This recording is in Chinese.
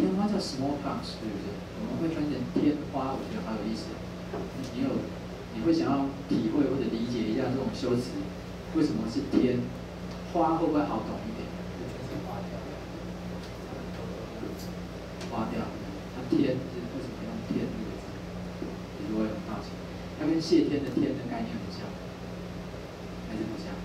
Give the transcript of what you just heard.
天花叫 smallpox 对不对我们会分成天花我觉得好有意思你有你会想要体会或者理解一下这种修辞为什么是天花会不会好懂一点花掉花雕它天是为什么用天这个字你就会很好奇它跟谢天的天的概念很像还是不像